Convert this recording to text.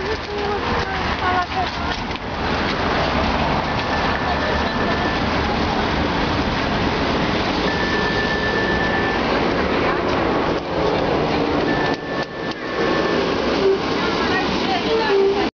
How's it feel?